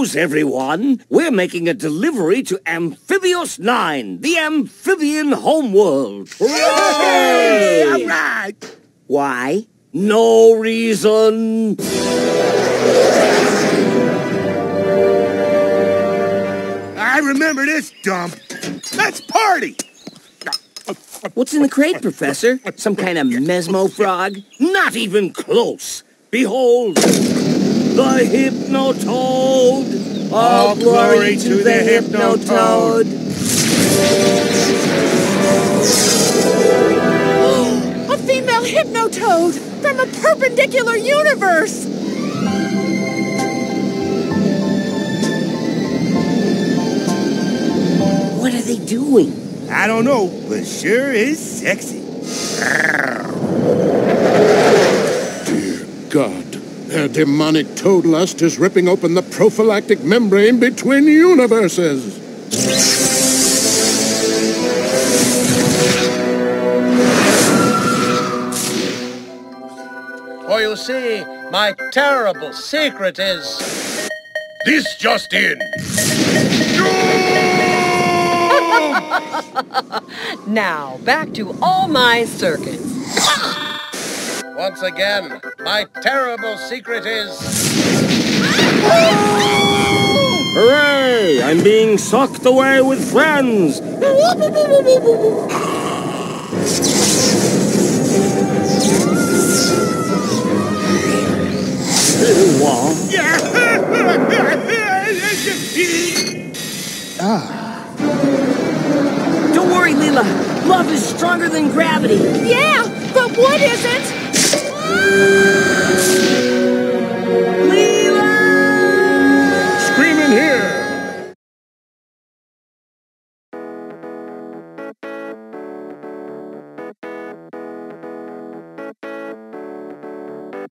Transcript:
news, everyone! We're making a delivery to Amphibios 9, the amphibian homeworld. All right! Why? No reason. I remember this dump. Let's party! What's in the crate, Professor? Some kind of mesmo frog? Not even close. Behold, the Hypnotoad. All glory to the Hypnotoad. A female hypnotoad from a perpendicular universe! What are they doing? I don't know, but sure is sexy. Dear God, their demonic toad lust is ripping open the prophylactic membrane between universes. For you see, my terrible secret is... This just in. Now, back to all my circuits. Once again, my terrible secret is... Hooray! I'm being sucked away with friends. Don't worry, Leela. Love is stronger than gravity. Yeah, but what isn't? Thank you.